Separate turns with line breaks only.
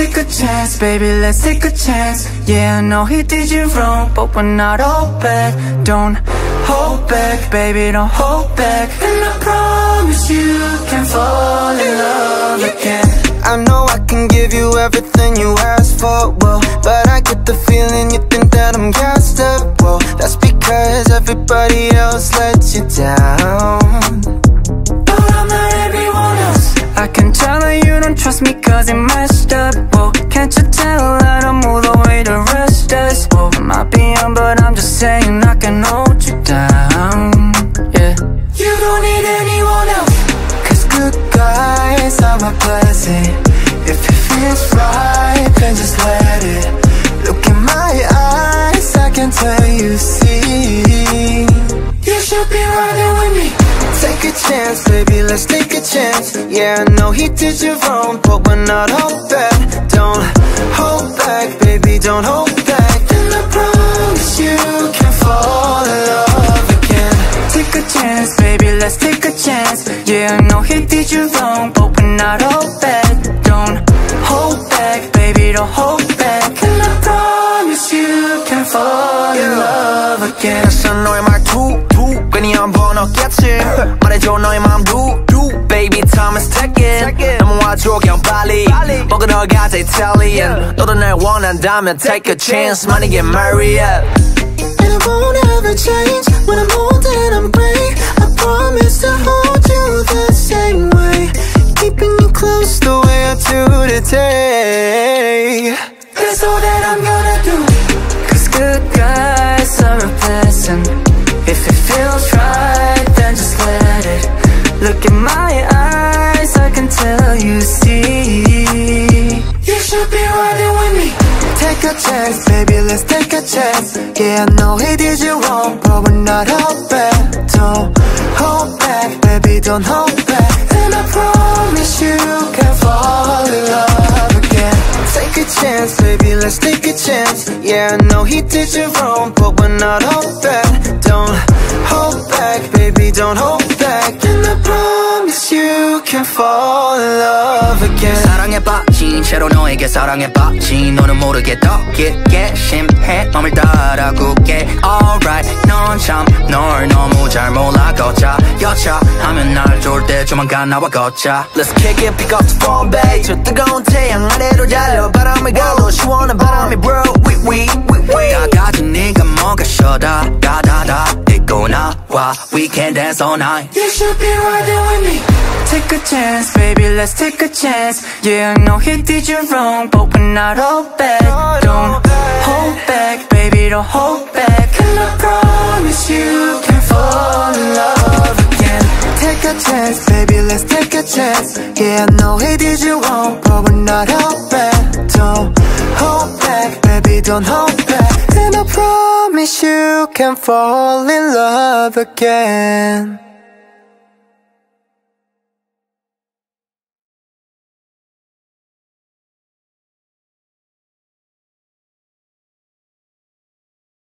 take a chance, baby, let's take a chance. Yeah, I know he did you wrong, but we're not all bad. Don't hold back, baby, don't hold back. And I promise you can fall in love again.
I know I can give you everything you ask for, whoa. But I get the feeling you think that I'm gassed up, whoa. That's because everybody else lets you down.
But I'm not everyone else. I can tell that you don't trust me cause it messed
guys are a blessing If it feels right, then just let it Look in my eyes, I can tell you see.
You should be riding with me.
Take a chance, baby, let's take a chance. Yeah, I know he did you wrong, but we're not all bad
love again
그래서 너의 말투 두 괜히 한번 얻겠지 말해줘 너의 마음 두두 Baby time is ticking 넘어와줘 그냥 빨리 먹으러 가자 Italian 너도 날 원한다면 take a chance money get married And I won't ever change When I'm old and I'm gray I promise to hold you the same way Keeping you close the way I do today
That's all that I'm gonna do Cause good guys are a blessing If it feels right, then just let it Look in my eyes, I can tell you see. You should be riding with me.
Take a chance, baby, let's take a chance. Yeah, I know he did you wrong, but we're not all bad Don't hold back, baby, don't hold back. And I promise you can fall in love Yeah, I know he did you wrong, but we're not all bad Don't hold back, baby, don't hold back And I promise you can fall in love again
사랑에 빠진 채로 너에게 사랑에 빠진 너는 모르게 더 깊게 심해 맘을 따라 굳게 Alright 넌 참 널 너무 잘 몰라 걷자 여차 하면 날 좋을 때 조만간 나와 걷자
Let's kick it, pick up the phone, babe 저 뜨거운 태양 아래로 달려 바람을 갈로 시원한 바람이 bro We, we, we,
나와 We can dance all night.
You should be riding with me. Take a chance, baby, let's take a chance. Yeah, I know he did you wrong, but we're not all bad. Don't hold back, baby, don't hold back. And I promise you can fall in love again?
Take a chance, baby, let's take a chance. Yeah, I know he did you wrong, but we're not all bad. Don't hold back, baby, don't hold back promise you can fall in love again